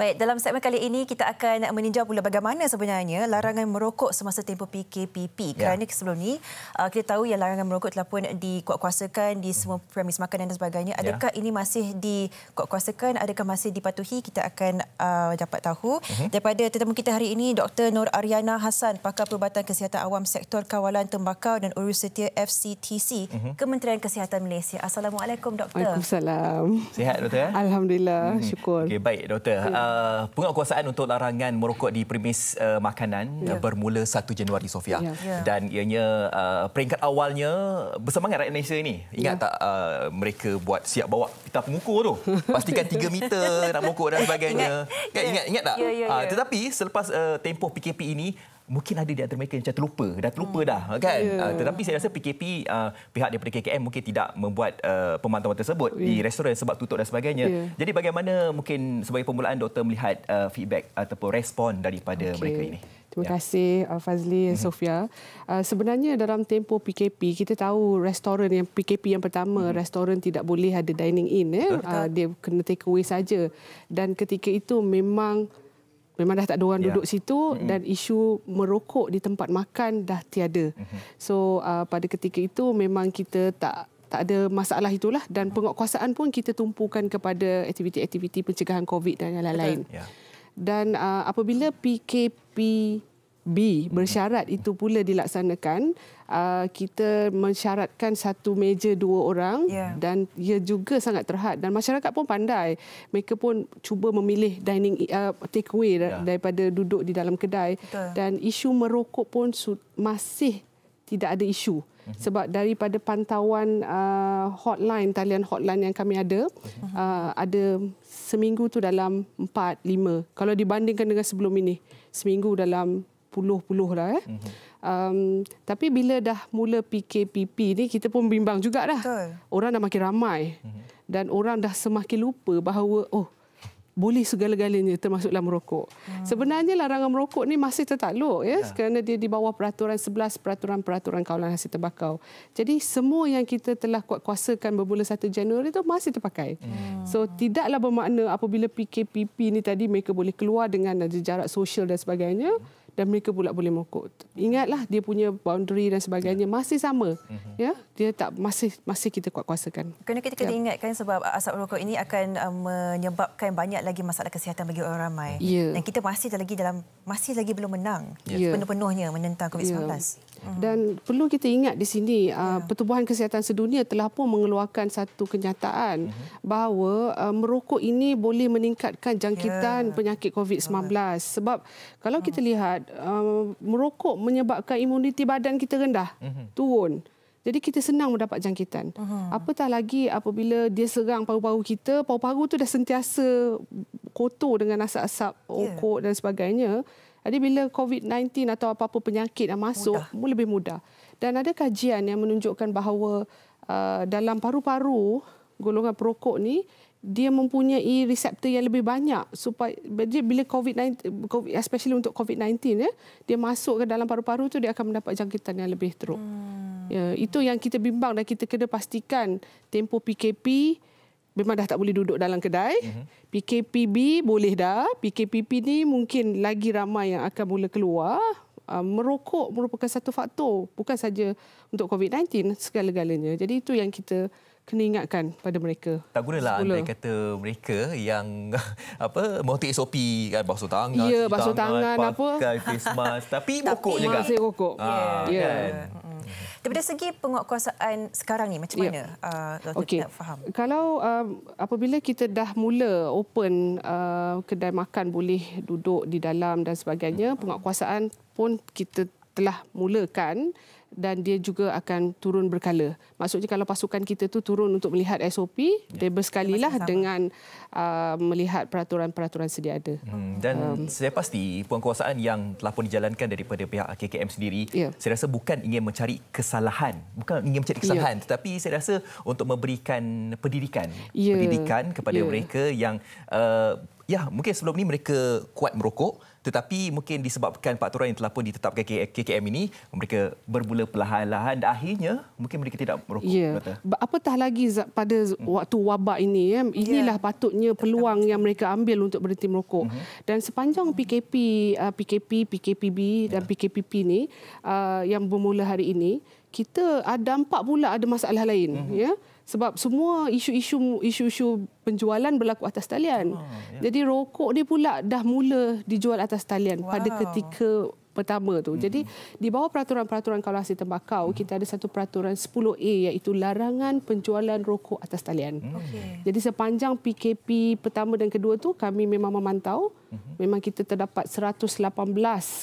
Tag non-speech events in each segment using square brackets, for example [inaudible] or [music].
Baik, dalam segmen kali ini kita akan meninjau pula bagaimana sebenarnya larangan merokok semasa tempoh PKPP. Ya. Kerana sebelum ni uh, kita tahu yang larangan merokok telah pun dikuatkuasakan di semua premis makanan dan sebagainya. Ya. Adakah ya. ini masih dikuatkuasakan? Adakah masih dipatuhi? Kita akan uh, dapat tahu uh-huh. daripada tetamu kita hari ini Dr. Nur Ariana Hassan, pakar Perubatan Kesihatan Awam Sektor Kawalan Tembakau dan Urus Setia FCTC, uh-huh. Kementerian Kesihatan Malaysia. Assalamualaikum Doktor. Waalaikumsalam. Sihat Doktor? Alhamdulillah, uh-huh. syukur. Okay, baik Doktor. Uh, Uh, penguatkuasaan untuk larangan merokok di premis uh, makanan yeah. bermula 1 Januari Sofia yeah. Yeah. dan ianya uh, peringkat awalnya bersemangat rakyat Malaysia ini ingat yeah. tak uh, mereka buat siap bawa pita pengukur tu pastikan 3 [laughs] meter nak mengukur dan sebagainya ingat kan, ingat, ingat tak yeah, yeah, yeah. Uh, tetapi selepas uh, tempoh PKP ini mungkin ada di antara mereka yang macam terlupa dah terlupa hmm. dah kan yeah. uh, tetapi saya rasa PKP uh, pihak daripada KKM mungkin tidak membuat uh, pemantauan tersebut yeah. di restoran sebab tutup dan sebagainya yeah. jadi bagaimana mungkin sebagai permulaan doktor melihat uh, feedback ataupun respon daripada okay. mereka ini Terima ya. kasih uh, Fazli dan mm-hmm. Sofia. Uh, sebenarnya dalam tempoh PKP kita tahu restoran yang PKP yang pertama mm-hmm. restoran tidak boleh ada dining in eh. Uh, dia kena take away saja. Dan ketika itu memang memang dah tak ada orang yeah. duduk situ mm-hmm. dan isu merokok di tempat makan dah tiada. Mm-hmm. So uh, pada ketika itu memang kita tak tak ada masalah itulah dan penguatkuasaan pun kita tumpukan kepada aktiviti-aktiviti pencegahan COVID dan yang lain-lain. Yeah. Dan uh, apabila PKP B bersyarat itu pula dilaksanakan uh, kita mensyaratkan satu meja dua orang yeah. dan ia juga sangat terhad dan masyarakat pun pandai mereka pun cuba memilih dining uh, take away yeah. daripada duduk di dalam kedai Betul. dan isu merokok pun masih tidak ada isu mhm. sebab daripada pantauan uh, hotline talian hotline yang kami ada mhm. uh, ada seminggu tu dalam 4 5 kalau dibandingkan dengan sebelum ini seminggu dalam puluh-puluh lah eh. Mm-hmm. Um, tapi bila dah mula PKPP ni kita pun bimbang juga dah. Betul. Orang dah makin ramai. Mm-hmm. Dan orang dah semakin lupa bahawa oh boleh segala-galanya termasuklah merokok. Hmm. Sebenarnya larangan merokok ni masih tertakluk ya, ya kerana dia di bawah peraturan 11 peraturan-peraturan kawalan hasil tembakau. Jadi semua yang kita telah kuat kuasakan bermula 1 Januari itu masih terpakai. Hmm. So tidaklah bermakna apabila PKPP ni tadi mereka boleh keluar dengan jarak sosial dan sebagainya. Hmm dan mereka pula boleh mokok. Ingatlah dia punya boundary dan sebagainya masih sama. Mm-hmm. Ya, dia tak masih masih kita kuat kuasakan. Kena kita kena ya. ingatkan sebab asap rokok ini akan uh, menyebabkan banyak lagi masalah kesihatan bagi orang ramai. Ya. Dan kita masih lagi dalam masih lagi belum menang ya. penuh-penuhnya menentang COVID-19. Ya. Mhm. Dan perlu kita ingat di sini uh, ya. Pertubuhan Kesihatan Sedunia telah pun mengeluarkan satu kenyataan uh-huh. bahawa uh, merokok ini boleh meningkatkan jangkitan yeah. penyakit COVID-19 sebab kalau kita lihat uh, merokok menyebabkan imuniti badan kita rendah turun. Jadi kita senang mendapat jangkitan. Uh-huh. Apatah lagi apabila dia serang paru-paru kita, paru-paru tu dah sentiasa kotor dengan asap-asap yeah. okok dan sebagainya. Jadi bila COVID-19 atau apa-apa penyakit yang masuk, mudah. lebih mudah. Dan ada kajian yang menunjukkan bahawa uh, dalam paru-paru golongan perokok ni dia mempunyai reseptor yang lebih banyak supaya jadi bila COVID-19 COVID, especially untuk COVID-19 ya dia masuk ke dalam paru-paru tu dia akan mendapat jangkitan yang lebih teruk. Hmm. Ya itu yang kita bimbang dan kita kena pastikan tempoh PKP memang dah tak boleh duduk dalam kedai. Mhm. PKPB boleh dah. PKPP ni mungkin lagi ramai yang akan mula keluar. Uh, merokok merupakan satu faktor. Bukan saja untuk COVID-19, segala-galanya. Jadi itu yang kita kena ingatkan pada mereka. Tak gunalah anda kata mereka yang [laughs] apa multi SOP kan basuh tangan, ya, basuh tangan, tangan apa pakai face mask tapi [laughs] rokok juga. Masih rokok. Ah, yeah. Ya. Kan? Daripada segi penguatkuasaan sekarang ni macam ya. mana uh, Dr. Okay. nak faham? Kalau uh, apabila kita dah mula open uh, kedai makan boleh duduk di dalam dan sebagainya, penguatkuasaan pun kita telah mulakan dan dia juga akan turun berkala. Maksudnya kalau pasukan kita tu turun untuk melihat SOP, ya. dia bersekalilah dengan uh, melihat peraturan-peraturan sedia ada. Hmm, dan um, saya pasti penguasaan yang telah pun dijalankan daripada pihak KKM sendiri, ya. saya rasa bukan ingin mencari kesalahan, bukan ingin mencari kesalahan, ya. tetapi saya rasa untuk memberikan pendidikan, ya. pendidikan kepada ya. mereka yang uh, ya mungkin sebelum ni mereka kuat merokok tetapi mungkin disebabkan peraturan yang telah pun ditetapkan KKM ini mereka bermula perlahan-lahan dan akhirnya mungkin mereka tidak merokok ya. apatah lagi pada hmm. waktu wabak ini ya inilah ya. patutnya peluang yang mereka ambil untuk berhenti merokok hmm. dan sepanjang PKP uh, PKP PKPB dan ya. PKPP ni uh, yang bermula hari ini kita ada nampak pula ada masalah lain hmm. ya sebab semua isu-isu isu-isu penjualan berlaku atas talian. Oh, ya. Jadi rokok ni pula dah mula dijual atas talian wow. pada ketika pertama tu. Hmm. Jadi di bawah peraturan-peraturan kawasan tembakau hmm. kita ada satu peraturan 10A iaitu larangan penjualan rokok atas talian. Hmm. Okay. Jadi sepanjang PKP pertama dan kedua tu kami memang memantau hmm. memang kita terdapat 118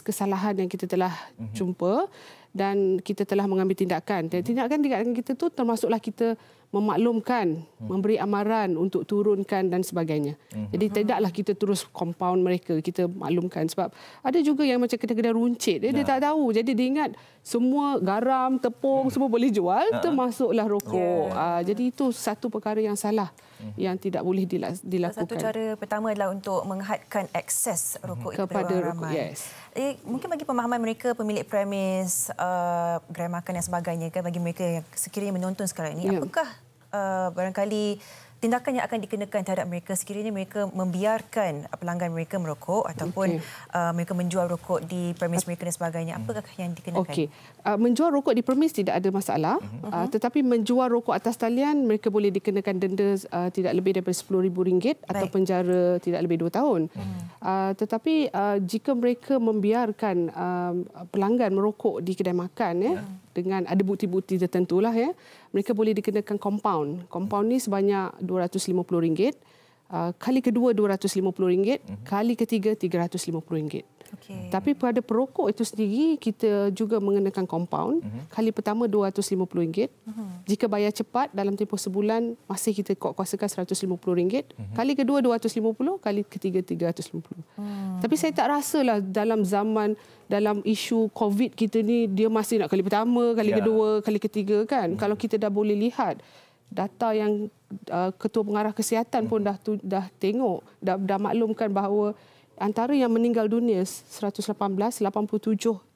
kesalahan yang kita telah hmm. jumpa dan kita telah mengambil tindakan. Dan tindakan-tindakan kita tu termasuklah kita memaklumkan, hmm. memberi amaran untuk turunkan dan sebagainya. Hmm. Jadi tidaklah kita terus compound mereka, kita maklumkan sebab ada juga yang macam kedai-kedai runcit dia, dia tak tahu. Jadi dia ingat semua garam, tepung hmm. semua boleh jual, uh-huh. termasuklah rokok. Yeah. Uh, jadi itu satu perkara yang salah hmm. yang tidak boleh dilakukan. Satu cara pertama adalah untuk menghadkan akses rokok hmm. kepada rokok. Yes. Eh, mungkin bagi pemahaman mereka pemilik premis uh, gerai makan dan sebagainya kan bagi mereka yang sekiranya menonton sekarang ini yeah. apakah uh, barangkali tindakan yang akan dikenakan terhadap mereka. Sekiranya mereka membiarkan pelanggan mereka merokok ataupun okay. uh, mereka menjual rokok di premis mereka dan sebagainya apakah yang dikenakan? Okey. Uh, menjual rokok di premis tidak ada masalah. Uh-huh. uh, tetapi menjual rokok atas talian mereka boleh dikenakan denda uh, tidak lebih daripada RM10000 atau penjara tidak lebih 2 tahun. Uh-huh. uh, tetapi uh, jika mereka membiarkan uh, pelanggan merokok di kedai makan ya uh-huh dengan ada bukti-bukti tertentu lah ya. Mereka boleh dikenakan compound. Compound ni sebanyak RM250 uh, kali kedua RM250 mm-hmm. kali ketiga RM350 Okay. Tapi pada perokok itu sendiri kita juga mengenakan compound. Uh-huh. Kali pertama RM250. Uh-huh. Jika bayar cepat dalam tempoh sebulan masih kita kuasakan RM150. Uh-huh. Kali kedua RM250, kali ketiga RM350. Uh-huh. Tapi saya tak rasalah dalam zaman dalam isu COVID kita ni dia masih nak kali pertama, kali yeah. kedua, kali ketiga kan. Uh-huh. Kalau kita dah boleh lihat data yang uh, ketua pengarah kesihatan pun dah tu, dah tengok dah, dah maklumkan bahawa antara yang meninggal dunia 118 87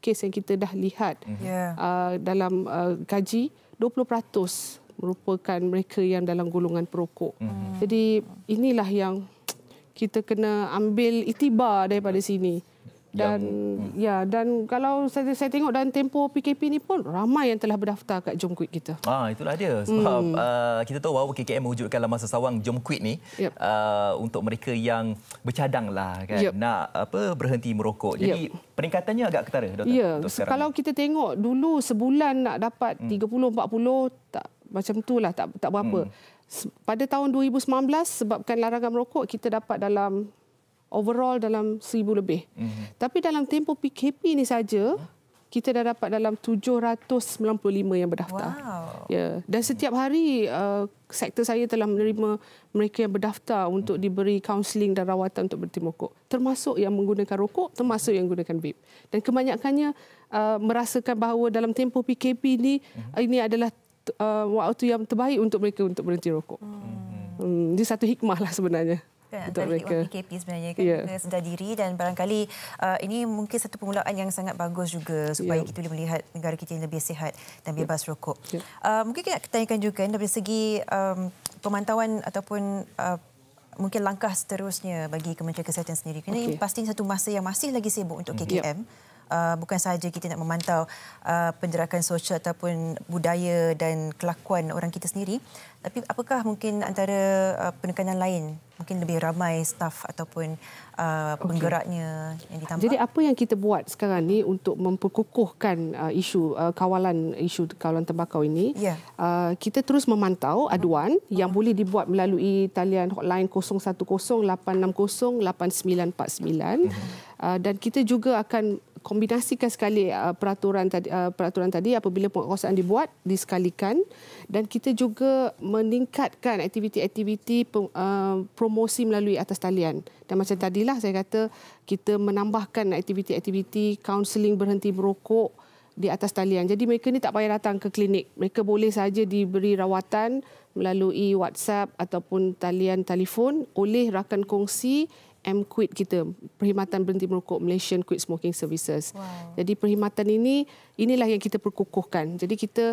kes yang kita dah lihat mhm. yeah. uh, dalam uh, gaji 20% merupakan mereka yang dalam golongan perokok. Mm. Jadi inilah yang kita kena ambil itibar daripada sini dan yang, ya dan kalau saya saya tengok dalam tempo PKP ni pun ramai yang telah berdaftar kat Jom Quit kita. Ah itulah dia sebab hmm. uh, kita tahu bahawa KKM mewujudkan dalam masa sawang Jom Quit ni yep. uh, untuk mereka yang bercadang lah kan yep. nak apa berhenti merokok. Jadi yep. peningkatannya agak ketara doktor. Ya kalau kita tengok dulu sebulan nak dapat hmm. 30 40 tak macam tu lah tak tak berapa. Hmm. Pada tahun 2019 sebabkan larangan merokok kita dapat dalam overall dalam seribu lebih. Mm-hmm. Tapi dalam tempoh PKP ini saja kita dah dapat dalam 795 yang berdaftar. Wow. Ya, dan setiap hari uh, sektor saya telah menerima mereka yang berdaftar untuk diberi kaunseling dan rawatan untuk berhenti merokok. Termasuk yang menggunakan rokok, termasuk yang menggunakan vape. Dan kebanyakannya uh, merasakan bahawa dalam tempoh PKP ini mm-hmm. ini adalah uh, waktu yang terbaik untuk mereka untuk berhenti rokok. Hmm. Hmm, ini satu hikmah lah sebenarnya kan untuk mereka. PKP sebenarnya kan yeah. sedar diri dan barangkali uh, ini mungkin satu permulaan yang sangat bagus juga supaya yeah. kita boleh melihat negara kita yang lebih sihat dan ya. bebas yeah. rokok. Yeah. Uh, mungkin kita tanyakan juga dari segi um, pemantauan ataupun uh, mungkin langkah seterusnya bagi Kementerian Kesihatan sendiri. Kerana okay. pasti satu masa yang masih lagi sibuk untuk KKM. Yeah uh, bukan sahaja kita nak memantau uh, penjarakan sosial ataupun budaya dan kelakuan orang kita sendiri tapi apakah mungkin antara uh, penekanan lain mungkin lebih ramai staf ataupun uh, penggeraknya okay. yang ditambah jadi apa yang kita buat sekarang ni untuk memperkukuhkan uh, isu uh, kawalan isu kawalan tembakau ini yeah. uh, kita terus memantau aduan uh-huh. yang boleh dibuat melalui talian hotline 010 860 8949 uh-huh. uh, dan kita juga akan kombinasikan sekali uh, peraturan tadi uh, peraturan tadi apabila penguasaan dibuat disekalikan dan kita juga meningkatkan aktiviti-aktiviti uh, promosi melalui atas talian dan macam tadilah saya kata kita menambahkan aktiviti-aktiviti kaunseling berhenti merokok di atas talian. Jadi mereka ni tak payah datang ke klinik. Mereka boleh saja diberi rawatan melalui WhatsApp ataupun talian telefon oleh rakan kongsi MQUIT kita, Perkhidmatan Berhenti Merokok Malaysian Quit Smoking Services. Wow. Jadi perkhidmatan ini inilah yang kita perkukuhkan. Jadi kita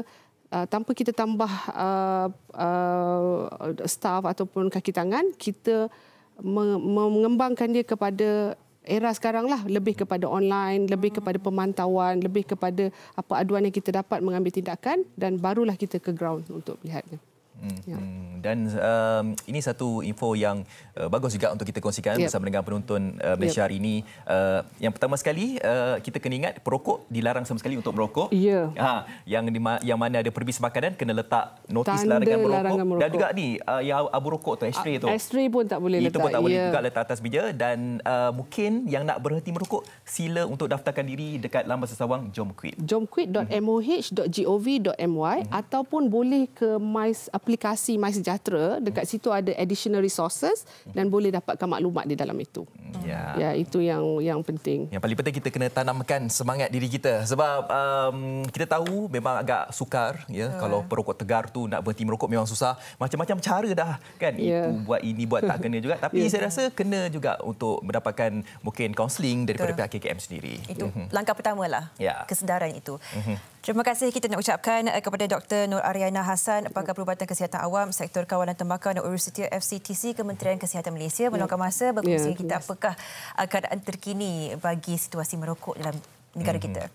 uh, tanpa kita tambah uh, uh, staff ataupun kaki tangan, kita mengembangkan dia kepada era sekarang lah lebih kepada online, lebih kepada pemantauan, lebih kepada apa aduan yang kita dapat mengambil tindakan dan barulah kita ke ground untuk melihatnya. Hmm. Ya. Hmm. Dan um, ini satu info yang uh, bagus juga untuk kita kongsikan yep. bersama dengan penonton uh, Malaysia yep. hari ini. Uh, yang pertama sekali uh, kita kena ingat perokok dilarang sama sekali untuk merokok. Ya. Ha, yang di yang mana ada perbis makanan kena letak notis larangan merokok. larangan merokok. Dan juga ni uh, yang abu rokok tu ashtray tu. Ashtray pun tak boleh letak. Itu pun tak boleh yeah. juga letak atas meja dan uh, mungkin yang nak berhenti merokok sila untuk daftarkan diri dekat laman sesawang Jomquit. jomquit.moh.gov.my mm-hmm. ataupun boleh ke my aplikasi MySejahtera dekat situ ada additional resources dan boleh dapatkan maklumat di dalam itu. Ya. Ya, itu yang yang penting. Yang paling penting kita kena tanamkan semangat diri kita sebab um, kita tahu memang agak sukar ya uh. kalau perokok tegar tu nak berhenti merokok memang susah. Macam-macam cara dah kan. Yeah. Itu buat ini buat tak kena juga tapi yeah. saya rasa kena juga untuk mendapatkan mungkin kaunseling daripada Betul. pihak KKM sendiri. Itu mm-hmm. langkah pertamalah. Ya. Kesedaran itu. Mm-hmm. Terima kasih kita nak ucapkan eh, kepada Dr. Nur Ariana Hassan, Pakar Perubatan Kesihatan Awam, Sektor Kawalan Tembakau dan Setia FCTC, Kementerian Kesihatan Malaysia meluangkan masa berkongsi ya, kita apakah keadaan terkini bagi situasi merokok dalam negara kita.